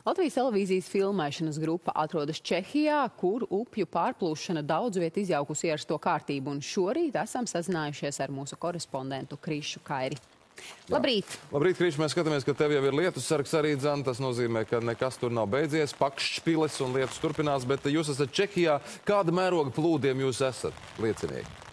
Latvijas televīzijas filmēšanas grupa atrodas Čehijā, kur upju pārplūšana daudz viet izjaukusi ierasto kārtību. Un šorīt esam sazinājušies ar mūsu korespondentu Krišu Kairi. Jā. Labrīt! Labrīt, Kriš, mēs skatāmies, ka tev jau ir lietus sargs arī dzan. Tas nozīmē, ka nekas tur nav beidzies, pakšķpilis un lietus turpinās, bet jūs esat Čehijā. Kāda mēroga plūdiem jūs esat liecinieki?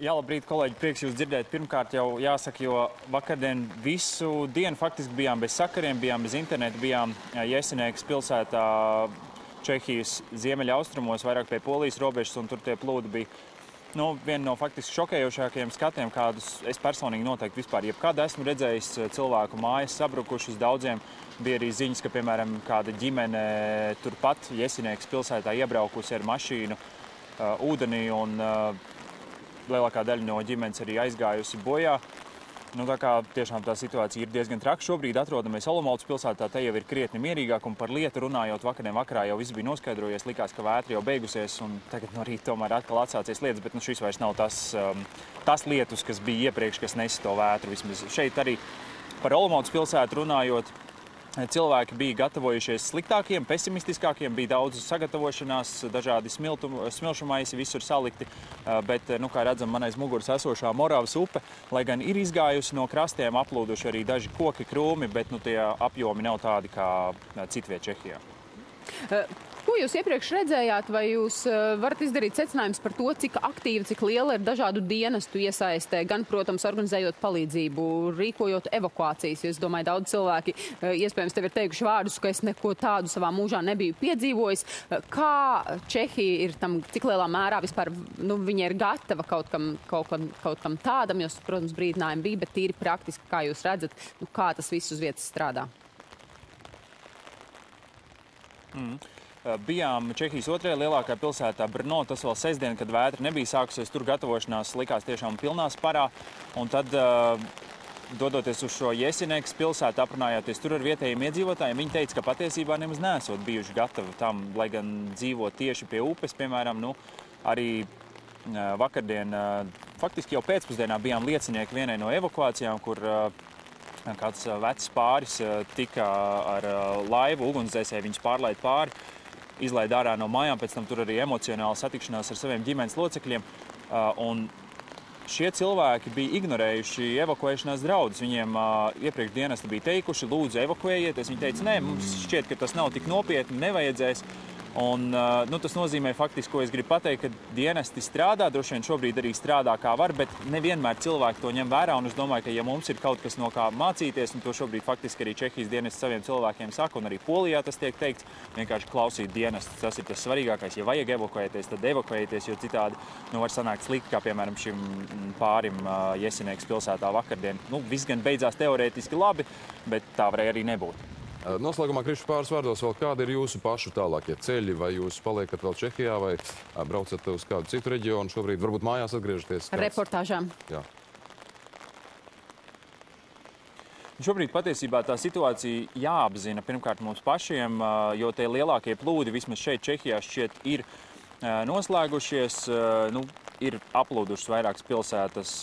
Jā, labrīt, kolēģi. Prieks jūs dzirdēt. Pirmkārt, jau jāsaka, jo vakardien visu dienu faktiski bijām bez sakariem, bijām bez interneta, bijām Jesenēkas pilsētā Čehijas ziemeļaustrumos, vairāk pie Polijas robežas, un tur tie plūdi bija nu, viena no faktiski šokējošākajiem skatiem, kādus es personīgi noteikti vispār jebkad esmu redzējis cilvēku mājas sabrukušas. Daudziem bija arī ziņas, ka, piemēram, kāda ģimene turpat Jesenēkas pilsētā iebraukusi ar mašīnu uh, ūdenī un uh, lielākā daļa no ģimenes arī aizgājusi bojā. Nu, tā kā tiešām tā situācija ir diezgan traka. Šobrīd atrodamies Olomouc pilsētā, te jau ir krietni mierīgāk, un par lietu runājot vakariem vakarā jau viss bija noskaidrojies, likās, ka vētra jau beigusies, un tagad no rīta tomēr atkal atsācies lietas, bet nu, šis vairs nav tas, um, tas lietus, kas bija iepriekš, kas nesa to vētru. Vismaz šeit arī par Olomouc pilsētu runājot, Cilvēki bija gatavojušies sliktākiem, pesimistiskākiem, bija daudz sagatavošanās, dažādi smilšumaisi visur salikti, bet, nu, kā redzam, man aiz muguras esošā Moravas upe, lai gan ir izgājusi no krastiem, aplūduši arī daži koki, krūmi, bet, nu, tie apjomi nav tādi kā citviet Čehijā. Ko jūs iepriekš redzējāt, vai jūs uh, varat izdarīt secinājumus par to, cik aktīva, cik liela ir dažādu dienestu iesaistē, gan, protams, organizējot palīdzību, rīkojot evakuācijas? Es domāju, daudz cilvēki uh, iespējams tev ir teikuši vārdus, ka es neko tādu savā mūžā nebiju piedzīvojis. Uh, kā Čehija ir tam, cik lielā mērā vispār nu, viņa ir gatava kaut kam, kaut kam, kaut kam tādam, jo, protams, brīdinājumi bija, bet tīri praktiski, kā jūs redzat, nu, kā tas viss uz vietas strādā? Mm. Eh, bijām Čehijas otrajā lielākajā pilsētā Brno. Tas vēl sestdien, kad vētra nebija sākusies. Tur gatavošanās likās tiešām pilnā sparā. Un tad, eh, dodoties uz šo Jesinēkas pilsētu, aprunājāties tur ar vietējiem iedzīvotājiem, viņi teica, ka patiesībā nemaz nesot bijuši gatavi tam, lai gan dzīvo tieši pie upes, piemēram, nu, arī eh, vakardien, faktiski jau pēcpusdienā bijām liecinieki vienai no evakuācijām, kur kāds vecs pāris tika ar laivu ugunsdzēsēju viņus pārlaid pāri izlaida ārā no mājām, pēc tam tur arī emocionāli satikšanās ar saviem ģimenes locekļiem. Un šie cilvēki bija ignorējuši evakuēšanās draudus. Viņiem uh, iepriekš dienesti bija teikuši, lūdzu, evakuējieties. Viņi teica, nē, mums šķiet, ka tas nav tik nopietni, nevajadzēs. Un, nu, tas nozīmē, faktiski, ko es gribu pateikt, ka dienesti strādā, droši vien šobrīd arī strādā kā var, bet nevienmēr cilvēki to ņem vērā. Es domāju, ka, ja mums ir kaut kas no kā mācīties, un to šobrīd faktiski arī Čehijas dienesti saviem cilvēkiem saka, un arī Polijā tas tiek teikts, vienkārši klausīt dienestus. Tas ir tas svarīgākais. Ja vajag evakuēties, tad evakuējieties, jo citādi nu, var sanākt slikti, kā piemēram šim pārim uh, Jesinēkas pilsētā vakardien. Nu, viss gan beidzās teorētiski labi, bet tā varēja arī nebūt. Noslēgumā, Krišs, pāris vārdos vēl kādi ir jūsu pašu tālākie ceļi, vai jūs paliekat vēl Čehijā, vai braucat uz kādu citu reģionu šobrīd, varbūt mājās atgriežaties? Kāds... Reportāžām. Jā. Šobrīd patiesībā tā situācija jāapzina pirmkārt mums pašiem, jo tie lielākie plūdi vismaz šeit Čehijā šķiet ir noslēgušies. Nu, ir aplūdušas vairākas pilsētas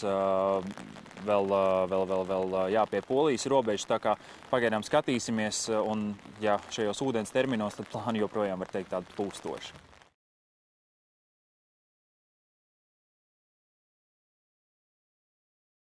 vēl, vēl, vēl, vēl jā, pie Polijas robežas. Tā kā pagaidām skatīsimies, un ja šajos ūdens terminos, tad plāni joprojām var teikt tādi plūstoši.